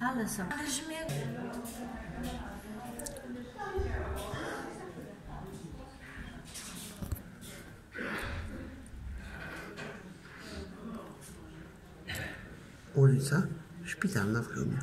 Ładne są. Ależ mnie... Ulica Szpitalna w Chełmie.